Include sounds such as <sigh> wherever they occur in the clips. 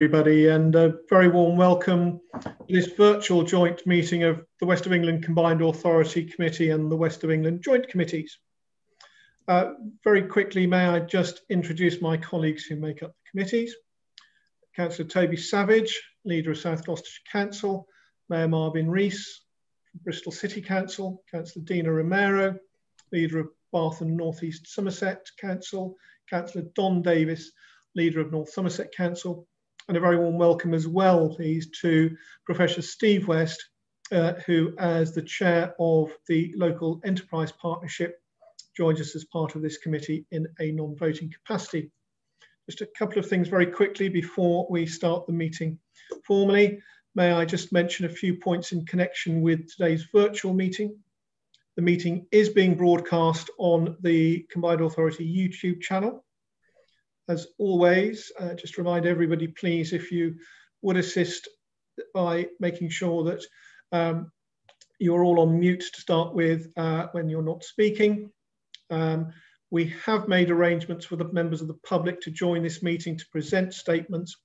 everybody, and a very warm welcome to this virtual joint meeting of the West of England Combined Authority Committee and the West of England Joint Committees. Uh, very quickly, may I just introduce my colleagues who make up the committees. Councillor Toby Savage, leader of South Gloucestershire Council, Mayor Marvin Rees, Bristol City Council, Councillor Dina Romero, leader of Bath and North East Somerset Council, Councillor Don Davis, leader of North Somerset Council, and a very warm welcome as well, please, to Professor Steve West, uh, who, as the chair of the local enterprise partnership, joins us as part of this committee in a non-voting capacity. Just a couple of things very quickly before we start the meeting formally. May I just mention a few points in connection with today's virtual meeting. The meeting is being broadcast on the Combined Authority YouTube channel as always, uh, just remind everybody, please, if you would assist by making sure that um, you're all on mute to start with uh, when you're not speaking. Um, we have made arrangements for the members of the public to join this meeting to present statements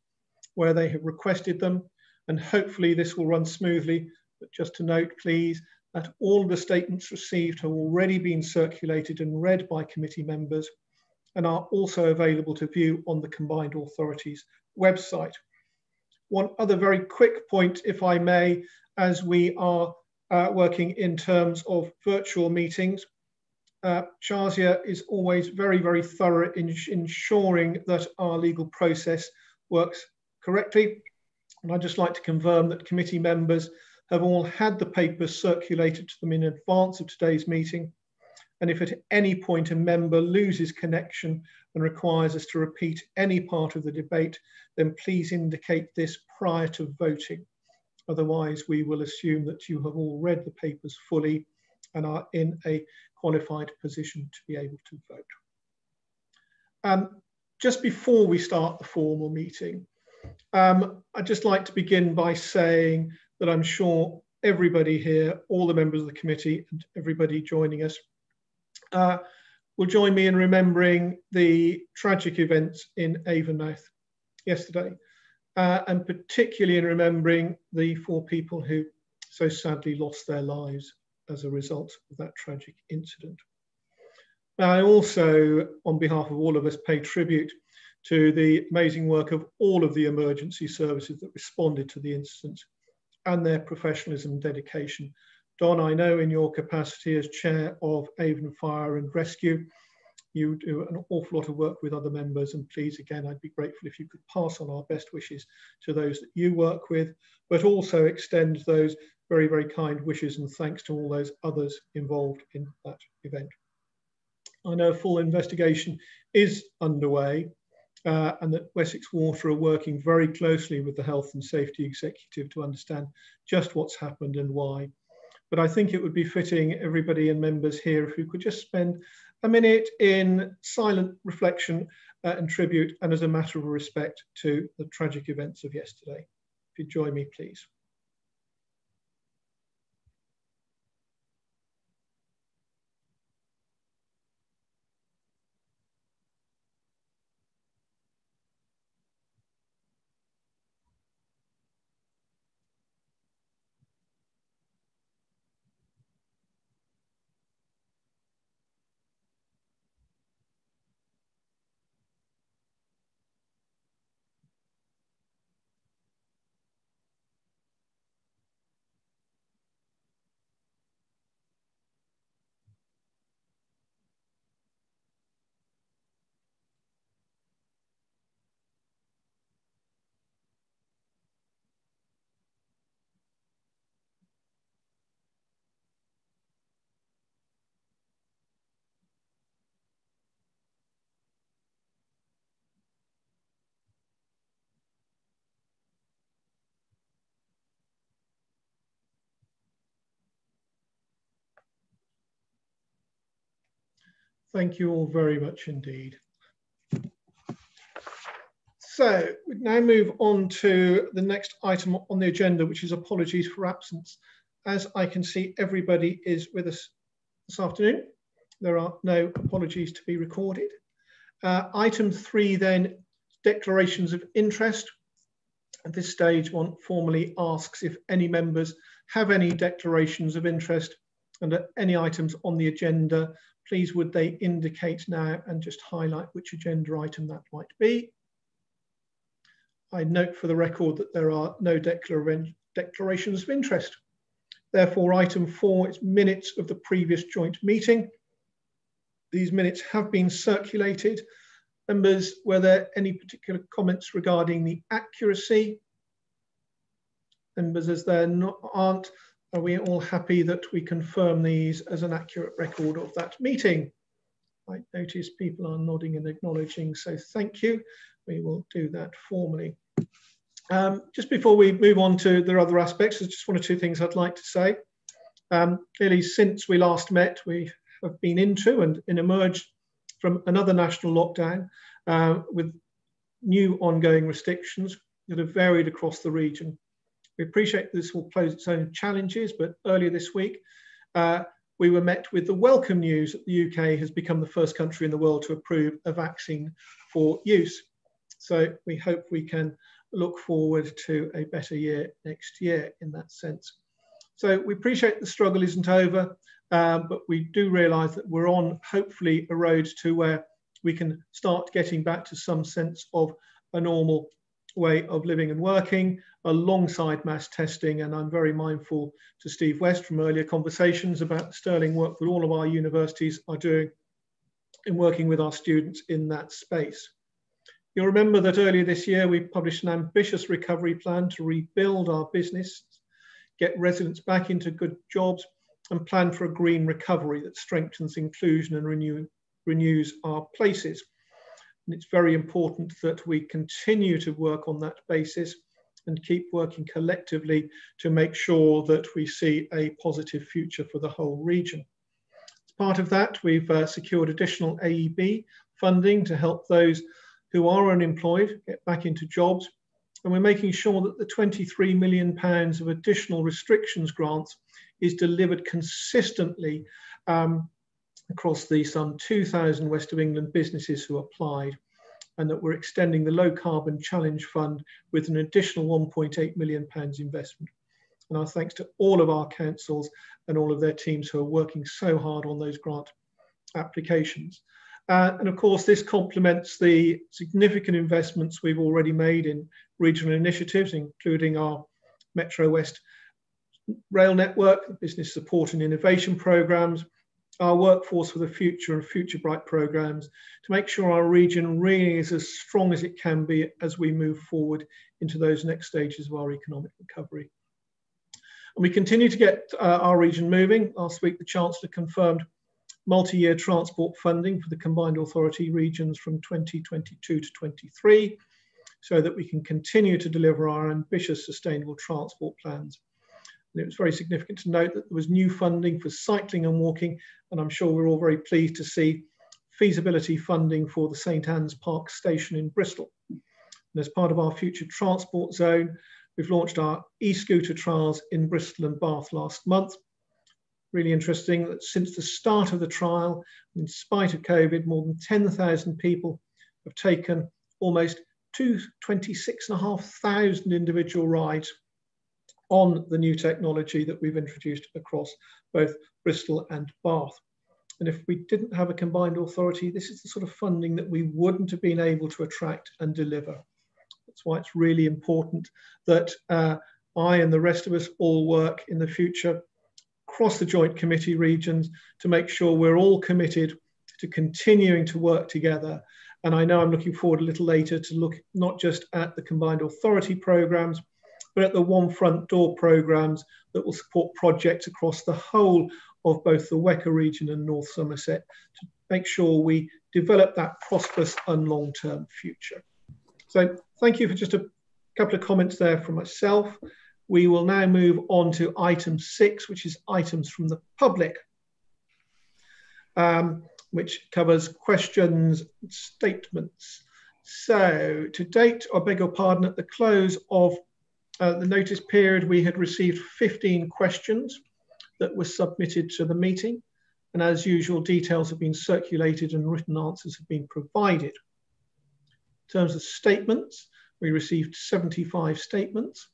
where they have requested them, and hopefully this will run smoothly. But just to note, please, that all the statements received have already been circulated and read by committee members and are also available to view on the Combined Authorities website. One other very quick point, if I may, as we are uh, working in terms of virtual meetings, uh, Shazia is always very, very thorough in ensuring that our legal process works correctly. And I'd just like to confirm that committee members have all had the papers circulated to them in advance of today's meeting and if at any point a member loses connection and requires us to repeat any part of the debate, then please indicate this prior to voting. Otherwise, we will assume that you have all read the papers fully and are in a qualified position to be able to vote. Um, just before we start the formal meeting, um, I'd just like to begin by saying that I'm sure everybody here, all the members of the committee and everybody joining us uh, will join me in remembering the tragic events in Avonmouth yesterday, uh, and particularly in remembering the four people who so sadly lost their lives as a result of that tragic incident. I also, on behalf of all of us, pay tribute to the amazing work of all of the emergency services that responded to the incident and their professionalism and dedication Don, I know in your capacity as chair of Avon Fire and Rescue, you do an awful lot of work with other members and please again I'd be grateful if you could pass on our best wishes to those that you work with but also extend those very very kind wishes and thanks to all those others involved in that event. I know a full investigation is underway uh, and that Wessex Water are working very closely with the Health and Safety Executive to understand just what's happened and why. But I think it would be fitting everybody and members here if we could just spend a minute in silent reflection uh, and tribute and as a matter of respect to the tragic events of yesterday. If you join me, please. Thank you all very much indeed. So we now move on to the next item on the agenda, which is apologies for absence. As I can see, everybody is with us this afternoon. There are no apologies to be recorded. Uh, item three then, declarations of interest. At this stage, one formally asks if any members have any declarations of interest and any items on the agenda, please would they indicate now and just highlight which agenda item that might be. I note for the record that there are no declarations of interest. Therefore, item four is minutes of the previous joint meeting. These minutes have been circulated. Members, were there any particular comments regarding the accuracy? Members, as there not, aren't, are we all happy that we confirm these as an accurate record of that meeting? I notice people are nodding and acknowledging, so thank you. We will do that formally. Um, just before we move on to the other aspects, there's just one or two things I'd like to say. Um, clearly, since we last met, we have been into and, emerged from another national lockdown uh, with new ongoing restrictions that have varied across the region. We appreciate this will pose its own challenges, but earlier this week, uh, we were met with the welcome news that the UK has become the first country in the world to approve a vaccine for use. So we hope we can look forward to a better year next year in that sense. So we appreciate the struggle isn't over, um, but we do realise that we're on hopefully a road to where we can start getting back to some sense of a normal way of living and working alongside mass testing. And I'm very mindful to Steve West from earlier conversations about sterling work that all of our universities are doing in working with our students in that space. You'll remember that earlier this year, we published an ambitious recovery plan to rebuild our business, get residents back into good jobs, and plan for a green recovery that strengthens inclusion and renew, renews our places. And it's very important that we continue to work on that basis and keep working collectively to make sure that we see a positive future for the whole region. As part of that, we've uh, secured additional AEB funding to help those who are unemployed get back into jobs. And we're making sure that the 23 million pounds of additional restrictions grants is delivered consistently um, across the some 2,000 West of England businesses who applied and that we're extending the Low Carbon Challenge Fund with an additional 1.8 million pounds investment. And our thanks to all of our councils and all of their teams who are working so hard on those grant applications. Uh, and of course, this complements the significant investments we've already made in regional initiatives, including our Metro West rail network, business support and innovation programs, our workforce for the future and future bright programs to make sure our region really is as strong as it can be as we move forward into those next stages of our economic recovery. And we continue to get uh, our region moving. Last week, the Chancellor confirmed multi-year transport funding for the combined authority regions from 2022 to 23 so that we can continue to deliver our ambitious sustainable transport plans. And it was very significant to note that there was new funding for cycling and walking, and I'm sure we're all very pleased to see feasibility funding for the St Anne's Park station in Bristol. And as part of our future transport zone, we've launched our e-scooter trials in Bristol and Bath last month. Really interesting that since the start of the trial, in spite of COVID, more than 10,000 people have taken almost 26,500 individual rides on the new technology that we've introduced across both Bristol and Bath. And if we didn't have a combined authority, this is the sort of funding that we wouldn't have been able to attract and deliver. That's why it's really important that uh, I and the rest of us all work in the future across the Joint Committee regions to make sure we're all committed to continuing to work together. And I know I'm looking forward a little later to look not just at the combined authority programs, but at the One Front Door programs that will support projects across the whole of both the WECA region and North Somerset to make sure we develop that prosperous and long-term future. So thank you for just a couple of comments there from myself. We will now move on to item six, which is items from the public, um, which covers questions, statements. So to date, I beg your pardon, at the close of uh, the notice period, we had received 15 questions that were submitted to the meeting. And as usual, details have been circulated and written answers have been provided. In terms of statements, We received 75 statements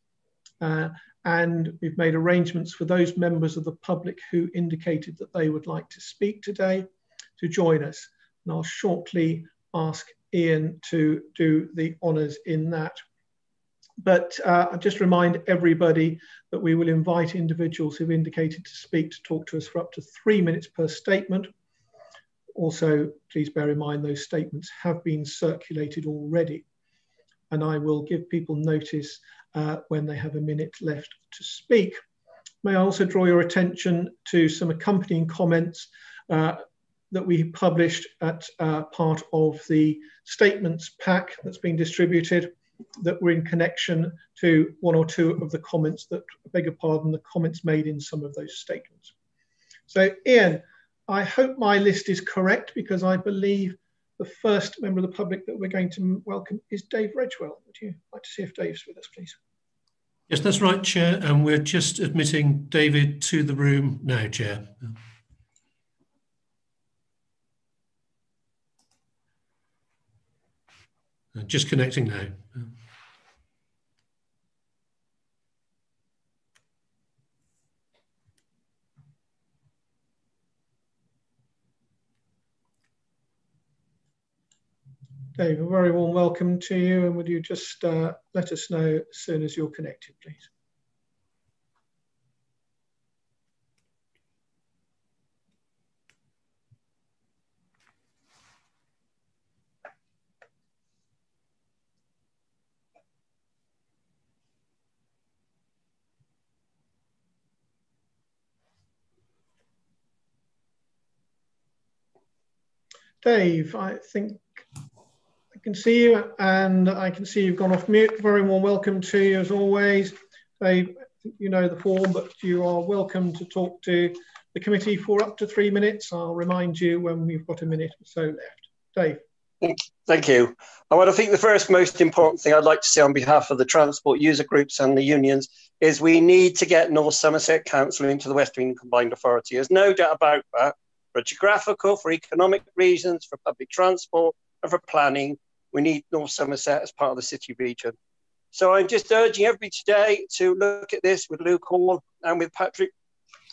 uh, and we've made arrangements for those members of the public who indicated that they would like to speak today to join us. And I'll shortly ask Ian to do the honours in that. But uh, I just remind everybody that we will invite individuals who've indicated to speak to talk to us for up to three minutes per statement. Also, please bear in mind those statements have been circulated already. And I will give people notice uh, when they have a minute left to speak. May I also draw your attention to some accompanying comments uh, that we published at uh, part of the statements pack that's been distributed that were in connection to one or two of the comments that, beg your pardon, the comments made in some of those statements. So Ian, I hope my list is correct because I believe the first member of the public that we're going to welcome is Dave Redgewell. Would you like to see if Dave's with us, please? Yes, that's right, Chair. And we're just admitting David to the room now, Chair. Just connecting now. Dave, a very warm welcome to you. And would you just uh, let us know as soon as you're connected, please? Dave, I think I can see you and I can see you've gone off mute. Very warm welcome to you as always. Dave, you know the form, but you are welcome to talk to the committee for up to three minutes. I'll remind you when we've got a minute or so left. Dave. Thank you. Oh, I want to think the first most important thing I'd like to say on behalf of the transport user groups and the unions is we need to get North Somerset Council into the West England Combined Authority. There's no doubt about that for geographical, for economic reasons, for public transport, and for planning. We need North Somerset as part of the city region. So I'm just urging everybody today to look at this with Luke Hall and with Patrick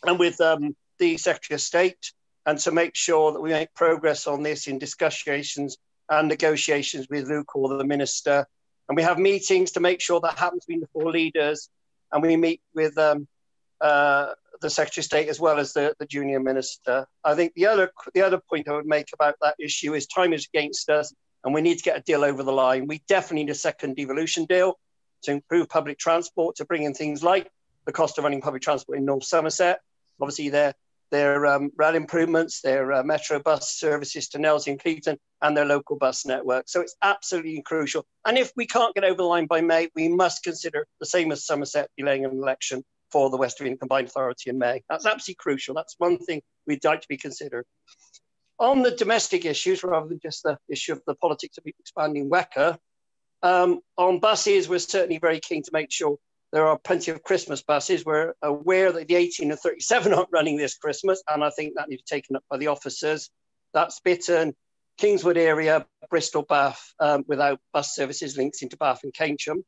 and with um, the Secretary of State and to make sure that we make progress on this in discussions and negotiations with Luke Hall, the Minister. And we have meetings to make sure that happens between the four leaders. And we meet with um, uh, the Secretary of State as well as the, the junior minister. I think the other the other point I would make about that issue is time is against us, and we need to get a deal over the line. We definitely need a second devolution deal to improve public transport, to bring in things like the cost of running public transport in North Somerset. Obviously, their their um, rail improvements, their uh, metro bus services to Nailsea and Clevedon, and their local bus network. So it's absolutely crucial. And if we can't get over the line by May, we must consider the same as Somerset delaying an election for the West England Combined Authority in May. That's absolutely crucial. That's one thing we'd like to be considered. On the domestic issues, rather than just the issue of the politics of expanding WECA, um, on buses, we're certainly very keen to make sure there are plenty of Christmas buses. We're aware that the 18 and 37 <laughs> aren't running this Christmas, and I think that needs to be taken up by the officers. That's Bitton, Kingswood area, Bristol, Bath, um, without bus services links into Bath and Keynsham.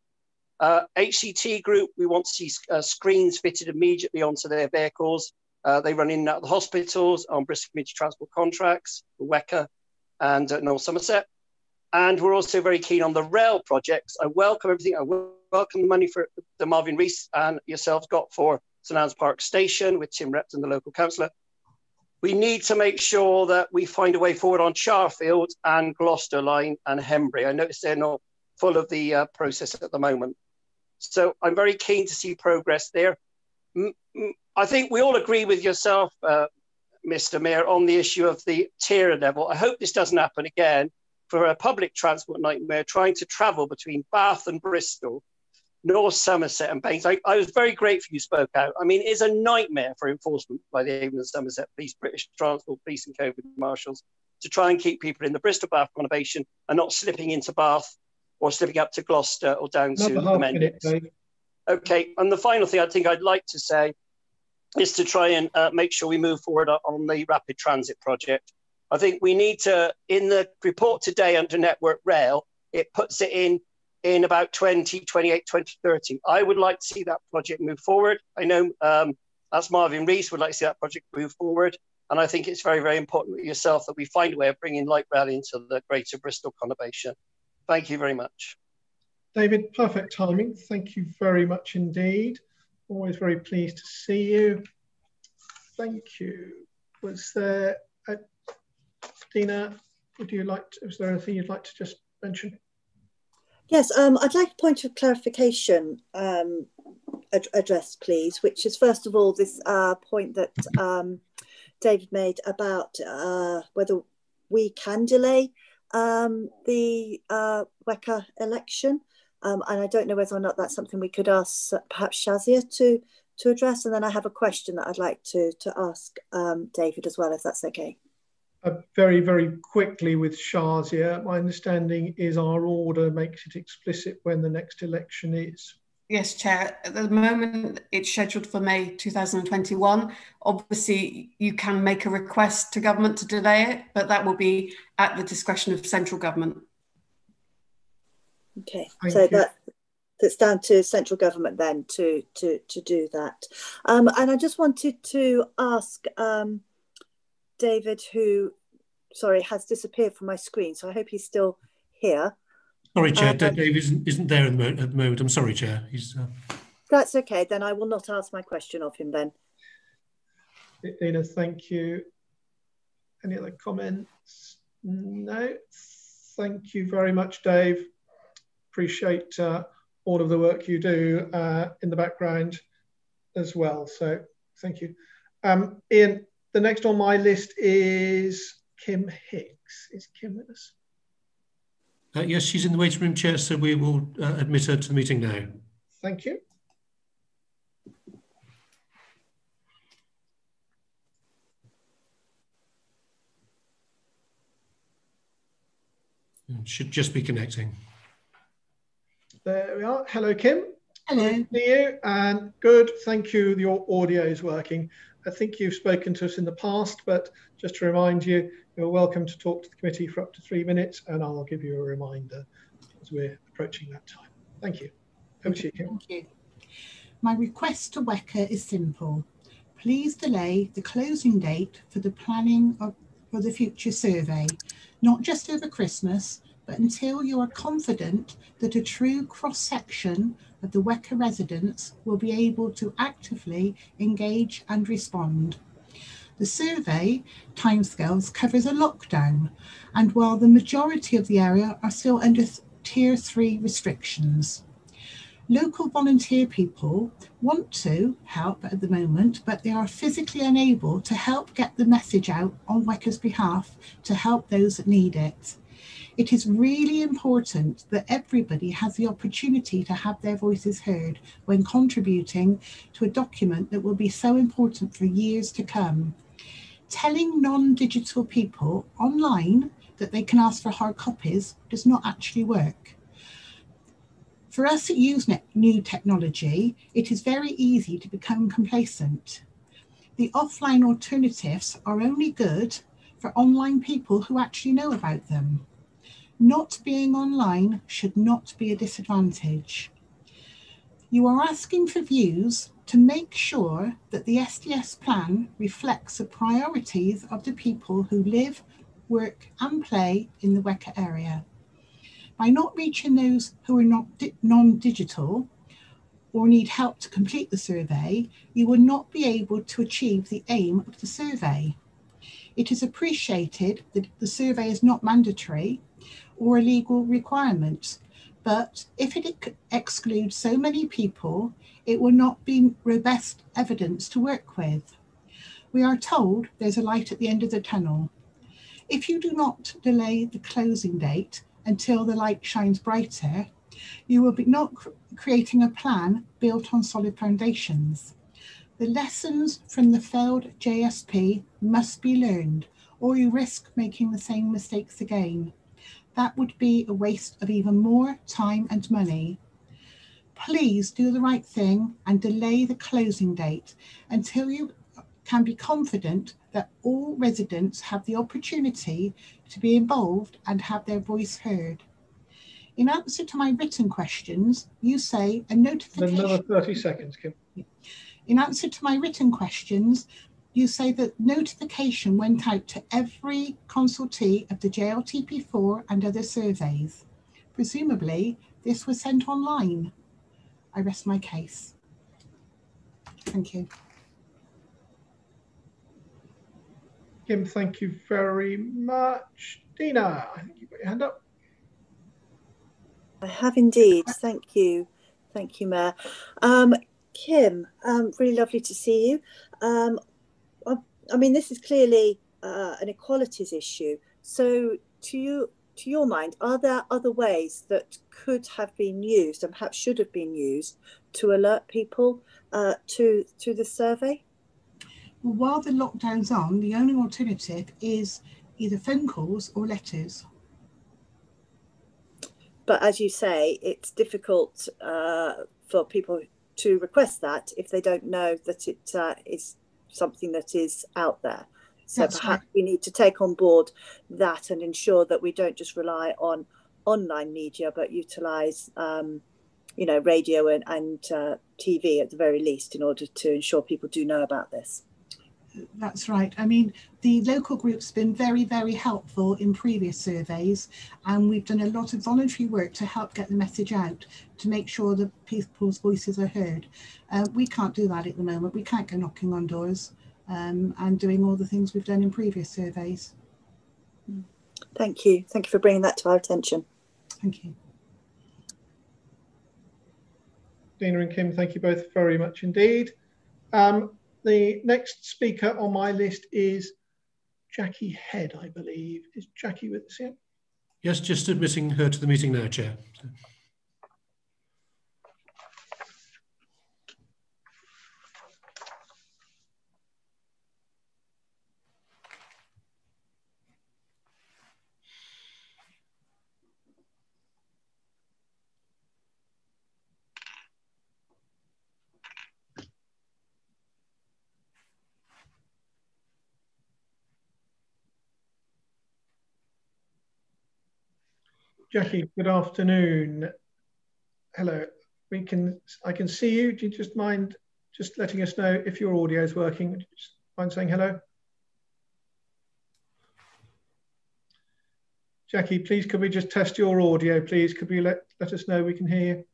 Uh, HCT Group, we want to see uh, screens fitted immediately onto their vehicles. Uh, they run in of the hospitals on Bristol Community Transport contracts, WECA and North Somerset. And we're also very keen on the rail projects. I welcome everything. I welcome the money for the Marvin Rees and yourselves got for St Anne's Park Station with Tim Repton, the local councillor. We need to make sure that we find a way forward on Charfield and Gloucester Line and Henbury. I notice they're not full of the uh, process at the moment. So I'm very keen to see progress there. I think we all agree with yourself, uh, Mr. Mayor, on the issue of the tier level. I hope this doesn't happen again for a public transport nightmare trying to travel between Bath and Bristol, North Somerset and B&NES. I, I was very grateful you spoke out. I mean, it's a nightmare for enforcement by the Avon and Somerset Police, British Transport Police, and COVID marshals to try and keep people in the Bristol Bath conurbation and not slipping into Bath or slipping up to Gloucester or down Not to the Mendips. Okay, and the final thing I think I'd like to say is to try and uh, make sure we move forward on the rapid transit project. I think we need to, in the report today under Network Rail, it puts it in in about 2028, 2030. I would like to see that project move forward. I know um, that's Marvin Rees would like to see that project move forward. And I think it's very, very important with yourself that we find a way of bringing light rail into the Greater Bristol conurbation. Thank you very much. David, perfect timing. Thank you very much indeed. Always very pleased to see you. Thank you. Was there, uh, Dina, would you like to, was there anything you'd like to just mention? Yes, um, I'd like a point of clarification um, ad addressed, please, which is first of all this uh, point that um, David made about uh, whether we can delay um, the uh, WECA election. Um, and I don't know whether or not that's something we could ask uh, perhaps Shazia to, to address. And then I have a question that I'd like to, to ask um, David as well, if that's okay. Uh, very, very quickly with Shazia, my understanding is our order makes it explicit when the next election is. Yes, Chair. At the moment, it's scheduled for May 2021. Obviously, you can make a request to government to delay it, but that will be at the discretion of central government. Okay, Thank so you. that that's down to central government then to to to do that. Um, and I just wanted to ask um, David, who sorry has disappeared from my screen, so I hope he's still here. Sorry, Chair. Um, Dave isn't, isn't there at the, at the moment. I'm sorry, Chair. He's. Uh... That's okay. Then I will not ask my question of him then. Dina, thank you. Any other comments? No. Thank you very much, Dave. Appreciate uh, all of the work you do uh, in the background as well. So thank you. Um, Ian, the next on my list is Kim Hicks. Is Kim with us? Uh, yes, she's in the waiting room chair, so we will uh, admit her to the meeting now. Thank you. Should just be connecting. There we are. Hello, Kim. Hello. See you. And good. Thank you. Your audio is working. I think you've spoken to us in the past, but just to remind you, you're welcome to talk to the committee for up to three minutes, and I'll give you a reminder as we're approaching that time. Thank you. Over to you, Kim. Thank you. My request to WECA is simple. Please delay the closing date for the planning of, for the future survey, not just over Christmas, but until you are confident that a true cross-section of the WECA residents will be able to actively engage and respond. The survey timescales covers a lockdown, and while the majority of the area are still under tier three restrictions. Local volunteer people want to help at the moment, but they are physically unable to help get the message out on WECA's behalf to help those that need it. It is really important that everybody has the opportunity to have their voices heard when contributing to a document that will be so important for years to come. Telling non-digital people online that they can ask for hard copies does not actually work. For us that use new technology, it is very easy to become complacent. The offline alternatives are only good for online people who actually know about them. Not being online should not be a disadvantage. You are asking for views to make sure that the SDS plan reflects the priorities of the people who live, work and play in the WECA area. By not reaching those who are not non-digital or need help to complete the survey, you will not be able to achieve the aim of the survey. It is appreciated that the survey is not mandatory or a legal requirement. But if it excludes so many people, it will not be robust evidence to work with. We are told there's a light at the end of the tunnel. If you do not delay the closing date until the light shines brighter, you will be not cr creating a plan built on solid foundations. The lessons from the failed JSP must be learned or you risk making the same mistakes again that would be a waste of even more time and money. Please do the right thing and delay the closing date until you can be confident that all residents have the opportunity to be involved and have their voice heard. In answer to my written questions, you say a notification. Another 30 seconds, Kim. In answer to my written questions, you say that notification went out to every consultee of the JLTP4 and other surveys. Presumably, this was sent online. I rest my case. Thank you. Kim, thank you very much. Dina, I think you got your hand up. I have indeed. Thank you. Thank you, Mayor. Um, Kim, um, really lovely to see you. Um, I, I, mean, this is clearly uh, an equalities issue. So, to you, to your mind, are there other ways that could have been used and perhaps should have been used to alert people uh, to to the survey? Well, while the lockdown's on, the only alternative is either phone calls or letters but as you say, it's difficult uh, for people to request that if they don't know that it uh, is something that is out there. So That's perhaps right. we need to take on board that and ensure that we don't just rely on online media, but utilise, um, you know, radio and, and uh, TV at the very least in order to ensure people do know about this. That's right. I mean, the local group's been very, very helpful in previous surveys, and we've done a lot of voluntary work to help get the message out to make sure that people's voices are heard. Uh, we can't do that at the moment. We can't go knocking on doors um, and doing all the things we've done in previous surveys. Thank you. Thank you for bringing that to our attention. Thank you. Dina and Kim, thank you both very much indeed. Um, the next speaker on my list is Jackie Head, I believe. Is Jackie with us here? Yes, just admitting her to the meeting now, Chair. Jackie, good afternoon. Hello. We can I can see you. Do you just mind just letting us know if your audio is working? Just mind saying hello? Jackie, please could we just test your audio, please? Could we let, let us know we can hear you?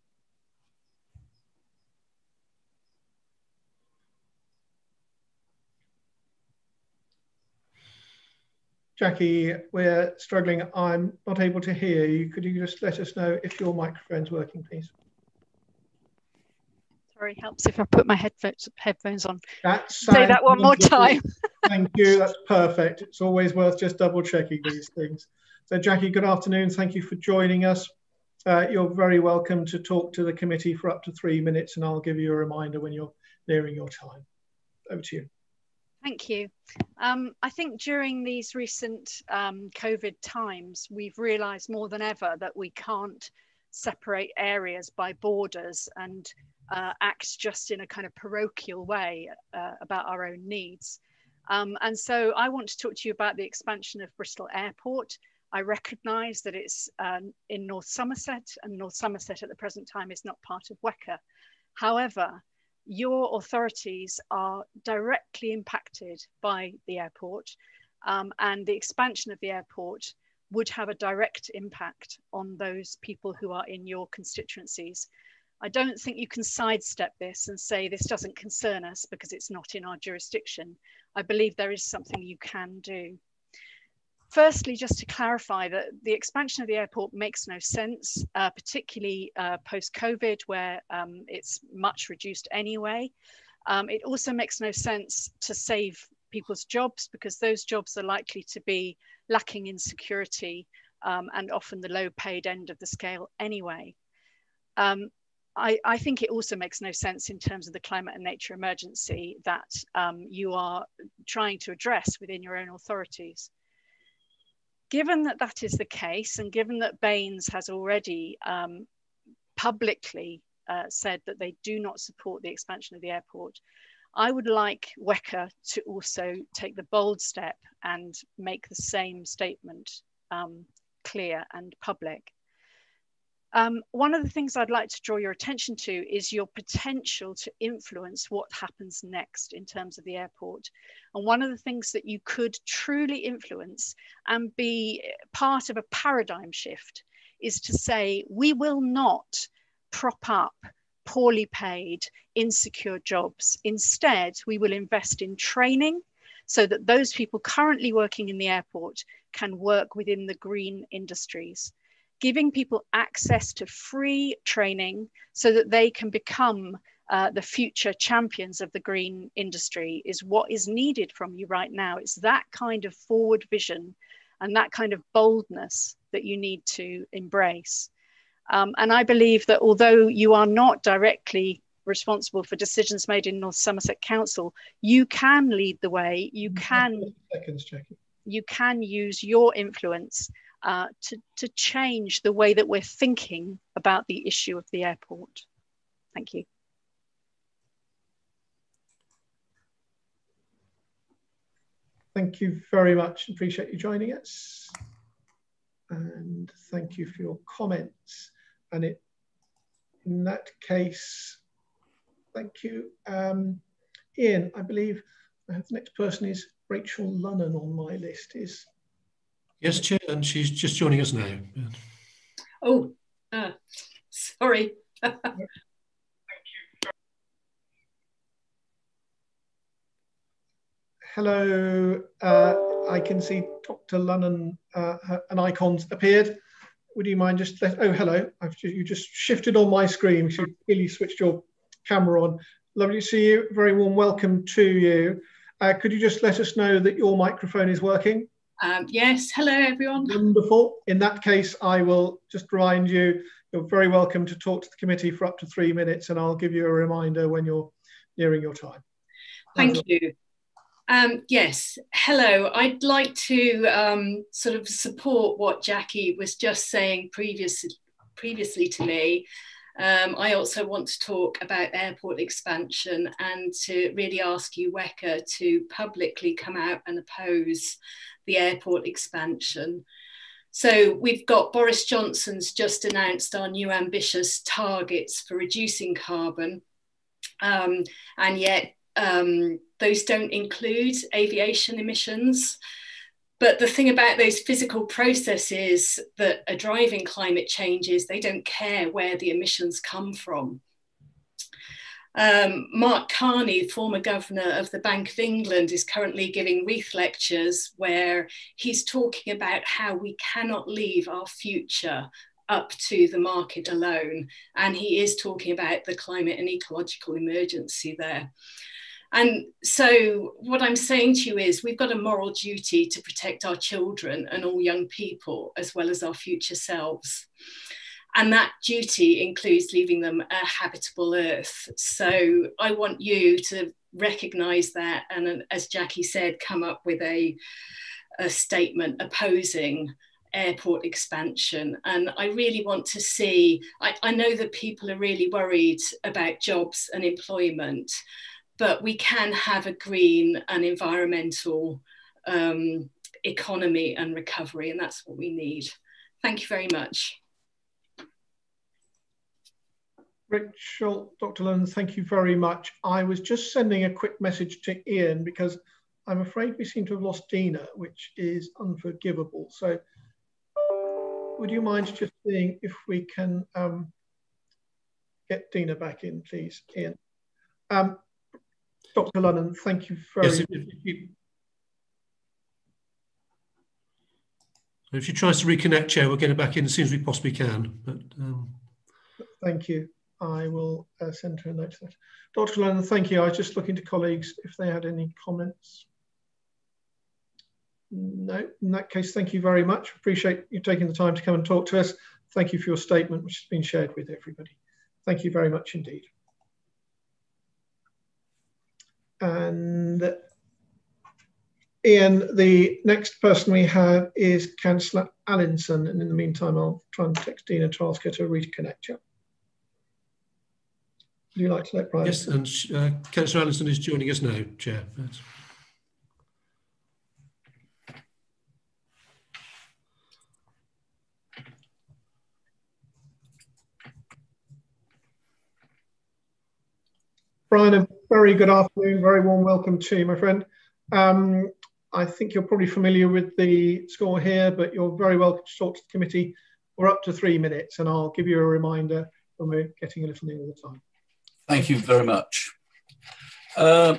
Jackie, we're struggling. I'm not able to hear you. Could you just let us know if your microphone's working, please? Sorry, helps if I put my headphones headphones on. That's Say that one more time. Thank you. That's perfect. It's always worth just double checking these things. So, Jackie, good afternoon. Thank you for joining us. Uh, you're very welcome to talk to the committee for up to three minutes, and I'll give you a reminder when you're nearing your time. Over to you. Thank you. Um, I think during these recent um, COVID times, we've realised more than ever that we can't separate areas by borders and uh, act just in a kind of parochial way uh, about our own needs. Um, and so I want to talk to you about the expansion of Bristol Airport. I recognise that it's uh, in North Somerset and North Somerset at the present time is not part of WECA. However, your authorities are directly impacted by the airport um, and the expansion of the airport would have a direct impact on those people who are in your constituencies. I don't think you can sidestep this and say this doesn't concern us because it's not in our jurisdiction. I believe there is something you can do. Firstly, just to clarify that the expansion of the airport makes no sense, uh, particularly uh, post-COVID where um, it's much reduced anyway. Um, it also makes no sense to save people's jobs because those jobs are likely to be lacking in security um, and often the low paid end of the scale anyway. Um, I, I, think it also makes no sense in terms of the climate and nature emergency that um, you are trying to address within your own authorities given that that is the case, and given that B&NES has already um, publicly uh, said that they do not support the expansion of the airport, I would like WECA to also take the bold step and make the same statement um, clear and public. Um, one of the things I'd like to draw your attention to is your potential to influence what happens next in terms of the airport. And one of the things that you could truly influence and be part of a paradigm shift is to say, we will not prop up poorly paid, insecure jobs. Instead, we will invest in training so that those people currently working in the airport can work within the green industries giving people access to free training so that they can become uh, the future champions of the green industry is what is needed from you right now. It's that kind of forward vision and that kind of boldness that you need to embrace. Um, and I believe that although you are not directly responsible for decisions made in North Somerset Council, you can lead the way. You can. Seconds, you can use your influence uh, to, to change the way that we're thinking about the issue of the airport. Thank you. Thank you very much. Appreciate you joining us. And thank you for your comments. And it, in that case, thank you. Um, Ian, I believe the next person is Rachel Lunnan on my list. Is Yes, Chair, and she's just joining us now. Oh, uh, sorry. <laughs> Hello, uh, I can see Dr. Lunnan, uh, an icon's appeared. Would you mind just let, oh, hello, I've just, you just shifted on my screen. You clearly switched your camera on. Lovely to see you. Very warm welcome to you. Uh, could you just let us know that your microphone is working? Um, yes, hello everyone. Wonderful. In that case, I will just remind you, you're very welcome to talk to the committee for up to three minutes and I'll give you a reminder when you're nearing your time. Thank you. Um, yes, hello. I'd like to um, sort of support what Jackie was just saying previous, previously to me. Um, I also want to talk about airport expansion and to really ask you, WECA, to publicly come out and oppose the airport expansion. So we've got Boris Johnson's just announced our new ambitious targets for reducing carbon, um, and yet um, those don't include aviation emissions. But the thing about those physical processes that are driving climate change is they don't care where the emissions come from. Um, Mark Carney, former governor of the Bank of England, is currently giving Reith lectures where he's talking about how we cannot leave our future up to the market alone. And he is talking about the climate and ecological emergency there. And so, what I'm saying to you is, we've got a moral duty to protect our children and all young people, as well as our future selves. And that duty includes leaving them a habitable earth. So I want you to recognize that and, as Jackie said, come up with a, a statement opposing airport expansion. And I really want to see, I, I, know that people are really worried about jobs and employment, but we can have a green and environmental um, economy and recovery, and that's what we need. Thank you very much. Rachel, Dr. Lunnan, thank you very much. I was just sending a quick message to Ian because I'm afraid we seem to have lost Dina, which is unforgivable. So would you mind just seeing if we can um, get Dina back in, please, Ian? Um, Dr. Lunnan, thank you very yes, if, if, she tries to reconnect, Chair, we'll get her back in as soon as we possibly can. But, um... Thank you. I will uh, send her a note. Dr. Lennon, thank you. I was just looking to colleagues if they had any comments. No, in that case, thank you very much. Appreciate you taking the time to come and talk to us. Thank you for your statement, which has been shared with everybody. Thank you very much indeed. And Ian, the next person we have is Councillor Allinson. And in the meantime, I'll try and text Dina her to reconnect you. Would you like to let Brian? Yes, and uh, Councillor Allinson is joining us now, Chair. That's... Brian, a very good afternoon, very warm welcome to you, my friend. Um, I think you're probably familiar with the score here, but you're very welcome to talk to the committee. We're up to three minutes, and I'll give you a reminder when we're getting a little near the time. Thank you very much. Uh,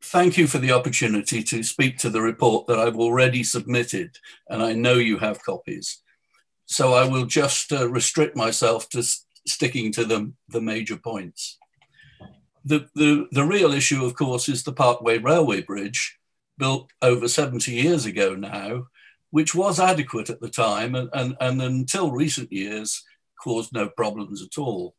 thank you for the opportunity to speak to the report that I've already submitted, and I know you have copies. So I will just uh, restrict myself to sticking to the, the major points. The, the, the real issue, of course, is the Parkway Railway Bridge, built over 70 years ago now, which was adequate at the time and, and, and until recent years caused no problems at all.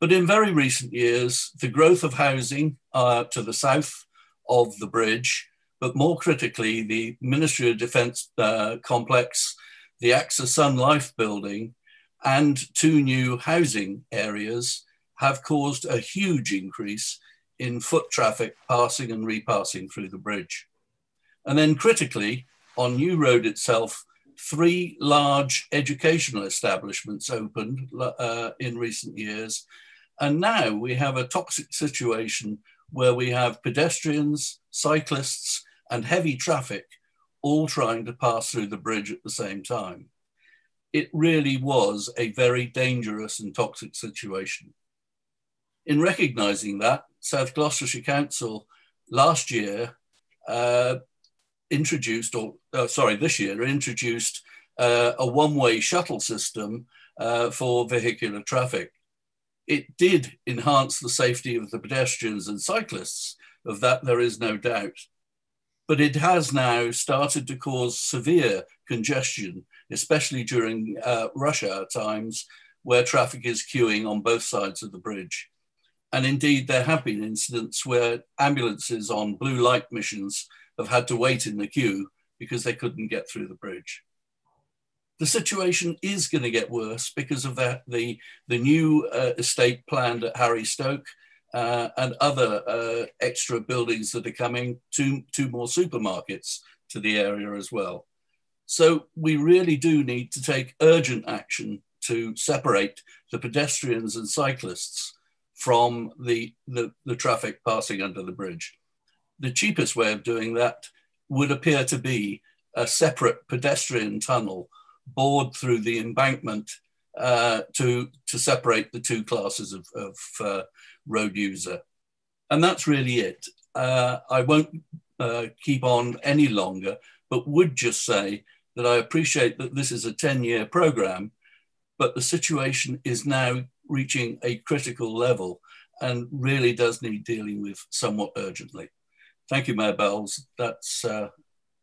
But in very recent years, the growth of housing uh, to the south of the bridge, but more critically, the Ministry of Defence uh, complex, the AXA Sun Life building, and two new housing areas have caused a huge increase in foot traffic passing and repassing through the bridge. And then critically, on New Road itself, three large educational establishments opened uh, in recent years. And now we have a toxic situation where we have pedestrians, cyclists, and heavy traffic all trying to pass through the bridge at the same time. It really was a very dangerous and toxic situation. In recognizing that, South Gloucestershire Council last year uh, introduced, or uh, sorry, this year introduced uh, a one-way shuttle system uh, for vehicular traffic it did enhance the safety of the pedestrians and cyclists. Of that, there is no doubt. But it has now started to cause severe congestion, especially during uh, rush hour times where traffic is queuing on both sides of the bridge. And indeed, there have been incidents where ambulances on blue light missions have had to wait in the queue because they couldn't get through the bridge the situation is going to get worse because of the, the, new uh, estate planned at Harry Stoke uh, and other uh, extra buildings that are coming, two, two more supermarkets to the area as well. So we really do need to take urgent action to separate the pedestrians and cyclists from the, the, the traffic passing under the bridge. The cheapest way of doing that would appear to be a separate pedestrian tunnel bored through the embankment uh, to, to separate the two classes of, of uh, road user. And that's really it. Uh, I won't uh, keep on any longer, but would just say that I appreciate that this is a 10 year program, but the situation is now reaching a critical level and really does need dealing with somewhat urgently. Thank you, Mayor Bowles. That's uh,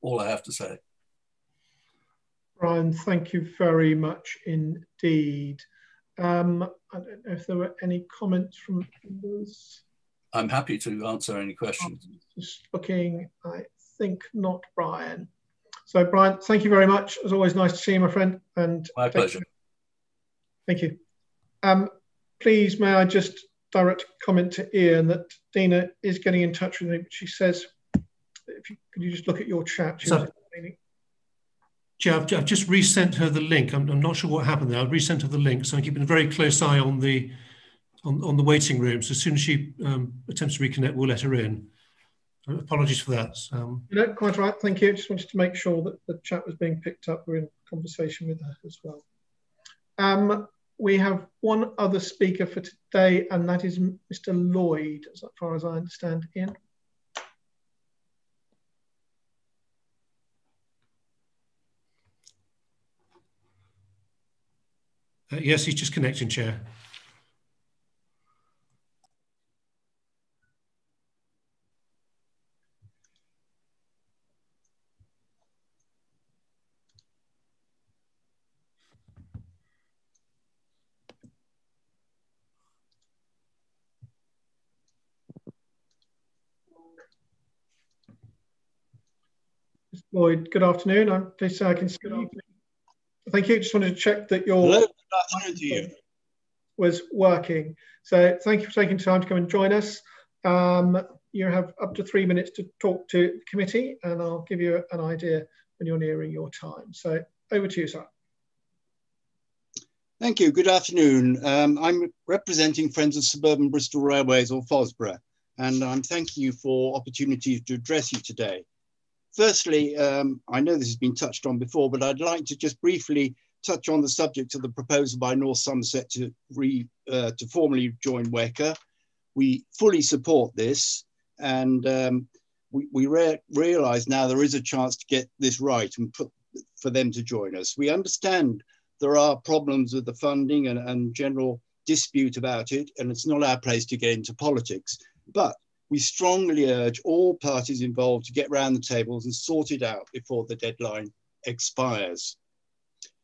all I have to say. Brian, thank you very much indeed. Um, I don't know if there were any comments from members. I'm happy to answer any questions. Just looking, I think not, Brian. So, Brian, thank you very much. It was always nice to see you, my friend. And my pleasure. Thank you. Um, please, may I just direct a comment to Ian that Dina is getting in touch with me. She says, if you could you just look at your chat? She I've, I've, just resent her the link. I'm, I'm, not sure what happened there. I've resent her the link, so I'm keeping a very close eye on the on, on the waiting room. So as soon as she um, attempts to reconnect, we'll let her in. Uh, apologies for that. Um, no, quite right. Thank you. I just wanted to make sure that the chat was being picked up. We're in conversation with her as well. Um, we have one other speaker for today, and that is Mr. Lloyd, as far as I understand, Ian. Uh, yes, he's just connecting, Chair. Lloyd, good afternoon. I'm pleased to say I can see you. Thank you. Just wanted to check that your Hello, to you. Was working. So thank you for taking time to come and join us. Um, you have up to three minutes to talk to the committee, and I'll give you an idea when you're nearing your time. So over to you, sir. Thank you. Good afternoon. Um, I'm representing Friends of Suburban Bristol Railways or FOSBRA, and I'm thanking you for opportunity to address you today. Firstly, um, I know this has been touched on before, but I'd like to just briefly touch on the subject of the proposal by North Somerset to, re, uh, to formally join WECA. We fully support this, and um, we, we re realize now there is a chance to get this right and put, for them to join us. We understand there are problems with the funding and, and general dispute about it, and it's not our place to get into politics. But we strongly urge all parties involved to get round the tables and sort it out before the deadline expires.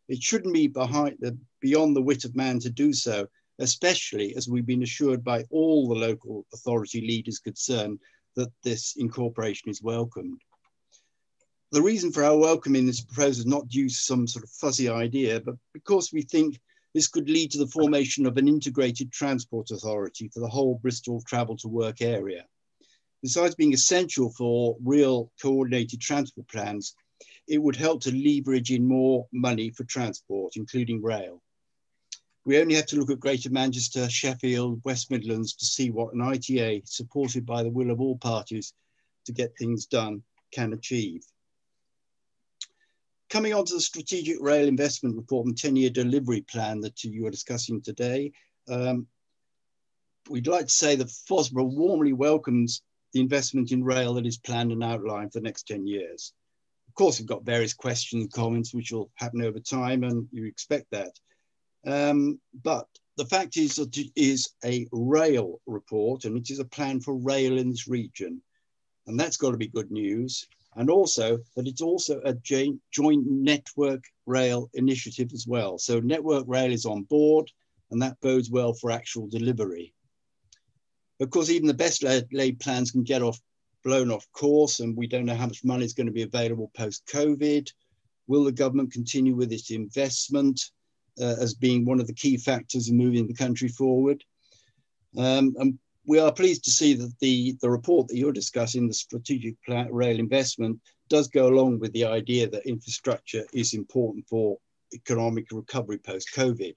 It shouldn't be the, beyond the wit of man to do so, especially as we've been assured by all the local authority leaders concerned that this incorporation is welcomed the reason for our welcoming this proposal is not due to some sort of fuzzy idea, but because we think this could lead to the formation of an integrated transport authority for the whole Bristol travel to work area. Besides being essential for real coordinated transport plans, it would help to leverage in more money for transport, including rail. We only have to look at Greater Manchester, Sheffield, West Midlands to see what an ITA supported by the will of all parties to get things done can achieve. Coming on to the Strategic Rail Investment Report and 10-year delivery plan that you are discussing today, um, we'd like to say that FOSBRA warmly welcomes the investment in rail that is planned and outlined for the next 10 years. Of course, we've got various questions and comments which will happen over time and you expect that. Um, but the fact is that it is a rail report and it is a plan for rail in this region. And that's got to be good news and also that it's also a joint network rail initiative as well. So network rail is on board and that bodes well for actual delivery. Of course, even the best laid plans can get off blown off course and we don't know how much money is going to be available post-COVID. Will the government continue with its investment uh, as being one of the key factors in moving the country forward? Um, and we are pleased to see that the, the report that you're discussing, the strategic plan, rail investment, does go along with the idea that infrastructure is important for economic recovery post-COVID.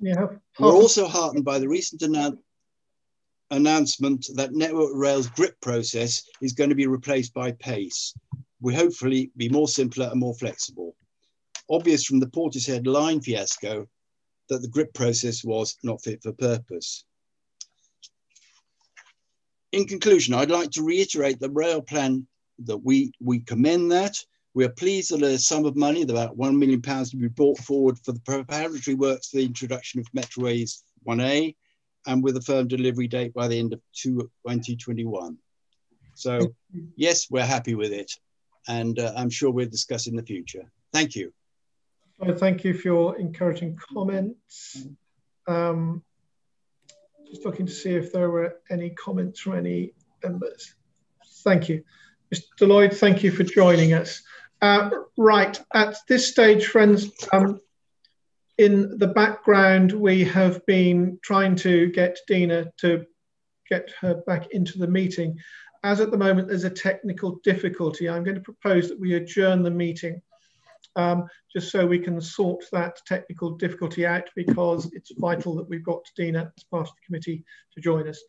Yeah. We're also heartened by the recent annou announcement that Network Rail's GRIP process is going to be replaced by PACE. We hopefully be more simpler and more flexible. Obvious from the Portishead line fiasco that the GRIP process was not fit for purpose in conclusion, I'd like to reiterate the rail plan that we, we commend that. We are pleased that a sum of money, about £1 million to be brought forward for the preparatory works for the introduction of MetroWest 1A and with a firm delivery date by the end of 2021. So <laughs> yes, we're happy with it. And uh, I'm sure we'll discuss in the future. Thank you. So thank you for your encouraging comments. Um, just looking to see if there were any comments from any members. Thank you. Mr. Lloyd, thank you for joining us. Uh, right, at this stage, friends, um, in the background, we have been trying to get Dina to get her back into the meeting. As at the moment, there's a technical difficulty. I'm going to propose that we adjourn the meeting um, just so we can sort that technical difficulty out because it's vital that we've got Dina as part of the committee to join us.